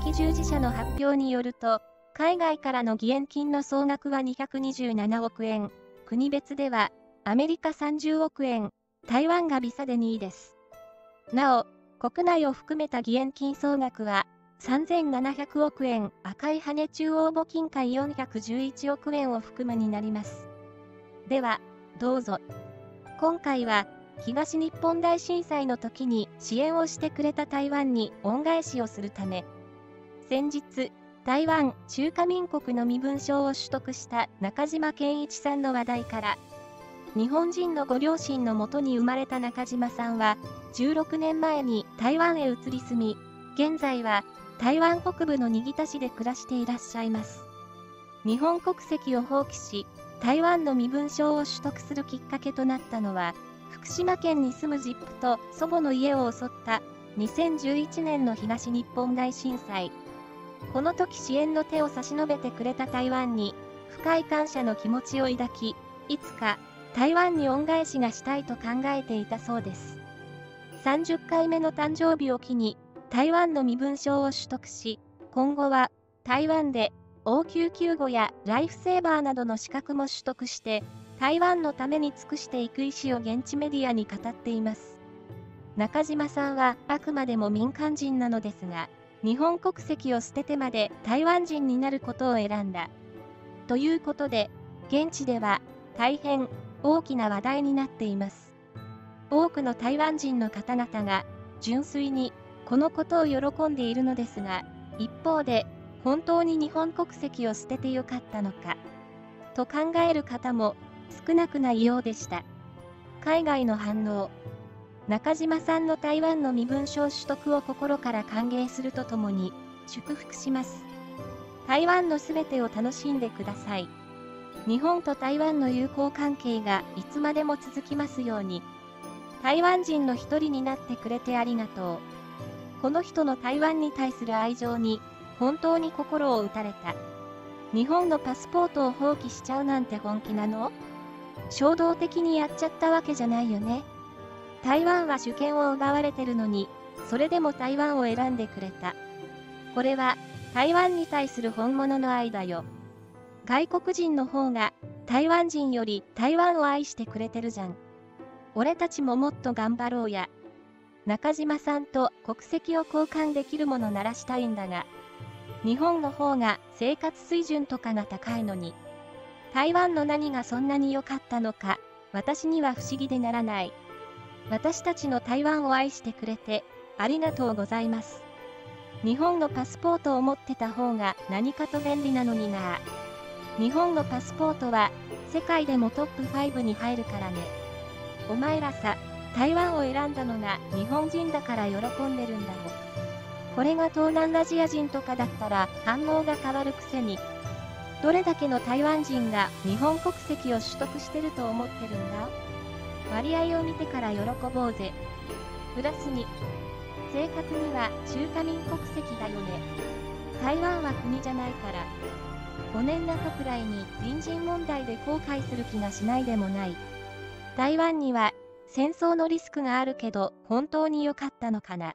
赤十字社の発表によると、海外からの義援金の総額は227億円、国別では、アメリカ30億円、台湾がビザで2位です。なお、国内を含めた義援金総額は、3700億円、赤い羽中央募金会411億円を含むになります。では、どうぞ。今回は、東日本大震災の時に支援をしてくれた台湾に恩返しをするため、先日、台湾中華民国の身分証を取得した中島健一さんの話題から、日本人のご両親のもとに生まれた中島さんは、16年前に台湾へ移り住み、現在は台湾北部の新田市で暮らしていらっしゃいます。日本国籍を放棄し、台湾の身分証を取得するきっかけとなったのは、福島県に住むジップと祖母の家を襲った2011年の東日本大震災。この時支援の手を差し伸べてくれた台湾に深い感謝の気持ちを抱き、いつか台湾に恩返しがしたいと考えていたそうです。30回目の誕生日を機に台湾の身分証を取得し、今後は台湾で応急救護やライフセーバーなどの資格も取得して台湾のために尽くしていく意思を現地メディアに語っています。中島さんはあくまでも民間人なのですが、日本国籍を捨ててまで台湾人になることを選んだ。ということで、現地では大変大きな話題になっています。多くの台湾人の方々が純粋にこのことを喜んでいるのですが、一方で本当に日本国籍を捨ててよかったのか、と考える方も少なくないようでした。海外の反応。中島さんの台湾の身分証取得を心から歓迎するとともに、祝福します。台湾のすべてを楽しんでください。日本と台湾の友好関係がいつまでも続きますように。台湾人の一人になってくれてありがとう。この人の台湾に対する愛情に、本当に心を打たれた。日本のパスポートを放棄しちゃうなんて本気なの？衝動的にやっちゃったわけじゃないよね。台湾は主権を奪われてるのに、それでも台湾を選んでくれた。これは、台湾に対する本物の愛だよ。外国人の方が、台湾人より台湾を愛してくれてるじゃん。俺たちももっと頑張ろうや。中島さんと国籍を交換できるものならしたいんだが、日本の方が生活水準とかが高いのに、台湾の何がそんなに良かったのか、私には不思議でならない。私たちの台湾を愛してくれて、ありがとうございます。日本のパスポートを持ってた方が何かと便利なのにな日本のパスポートは、世界でもトップ5に入るからね。お前らさ、台湾を選んだのが日本人だから喜んでるんだろ。これが東南アジア人とかだったら反応が変わるくせに、どれだけの台湾人が日本国籍を取得してると思ってるんだ？割合を見てから喜ぼうぜ。プラスに、正確には中華民国籍だよね。台湾は国じゃないから。5年中くらいに隣人問題で後悔する気がしないでもない。台湾には戦争のリスクがあるけど本当に良かったのかな。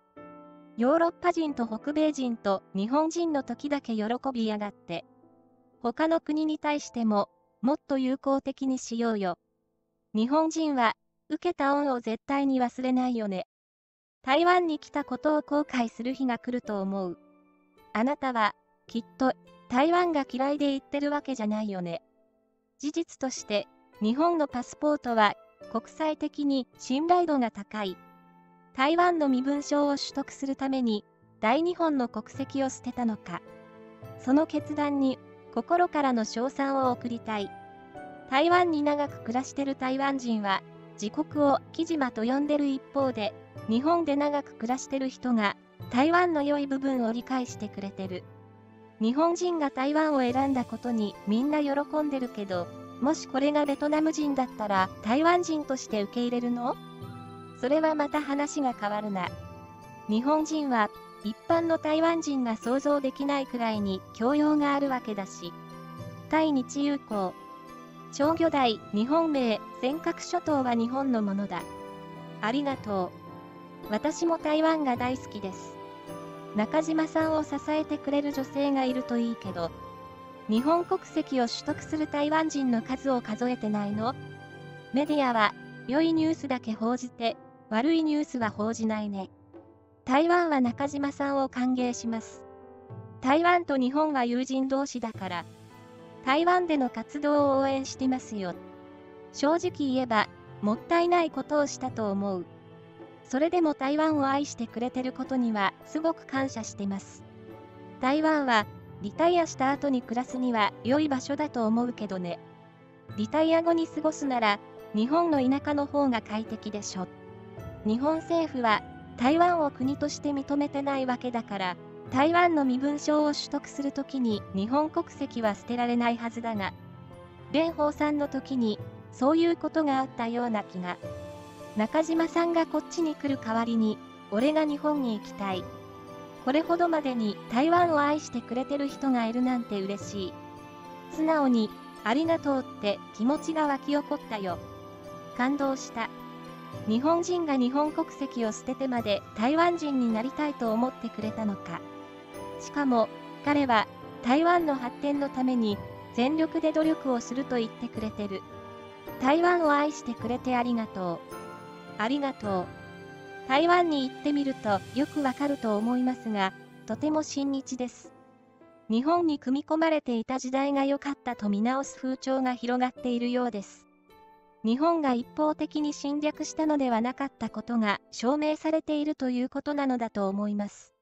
ヨーロッパ人と北米人と日本人の時だけ喜びやがって。他の国に対してももっと友好的にしようよ。日本人は受けた恩を絶対に忘れないよね。台湾に来たことを後悔する日が来ると思う。あなたは、きっと、台湾が嫌いで言ってるわけじゃないよね。事実として、日本のパスポートは、国際的に信頼度が高い。台湾の身分証を取得するために、大日本の国籍を捨てたのか。その決断に、心からの称賛を送りたい。台湾に長く暮らしてる台湾人は、自国を木島と呼んでる一方で、日本で長く暮らしてる人が、台湾の良い部分を理解してくれてる。日本人が台湾を選んだことにみんな喜んでるけど、もしこれがベトナム人だったら台湾人として受け入れるの？それはまた話が変わるな。日本人は一般の台湾人が想像できないくらいに教養があるわけだし、対日友好、長魚台、日本名、尖閣諸島は日本のものだ。ありがとう。私も台湾が大好きです。中島さんを支えてくれる女性がいるといいけど、日本国籍を取得する台湾人の数を数えてないの？メディアは、良いニュースだけ報じて、悪いニュースは報じないね。台湾は中島さんを歓迎します。台湾と日本は友人同士だから、台湾での活動を応援してますよ。正直言えば、もったいないことをしたと思う。それでも台湾を愛してくれてることにはすごく感謝してます。台湾はリタイアした後に暮らすには良い場所だと思うけどね。リタイア後に過ごすなら日本の田舎の方が快適でしょ。日本政府は台湾を国として認めてないわけだから、台湾の身分証を取得するときに日本国籍は捨てられないはずだが、蓮舫さんの時にそういうことがあったような気が。中島さんがこっちに来る代わりに、俺が日本に行きたい。これほどまでに台湾を愛してくれてる人がいるなんて嬉しい。素直に、ありがとうって気持ちが湧き起こったよ。感動した。日本人が日本国籍を捨ててまで台湾人になりたいと思ってくれたのか。しかも、彼は台湾の発展のために全力で努力をすると言ってくれてる。台湾を愛してくれてありがとう。ありがとう。台湾に行ってみるとよくわかると思いますが、とても親日です。日本に組み込まれていた時代が良かったと見直す風潮が広がっているようです。日本が一方的に侵略したのではなかったことが証明されているということなのだと思います。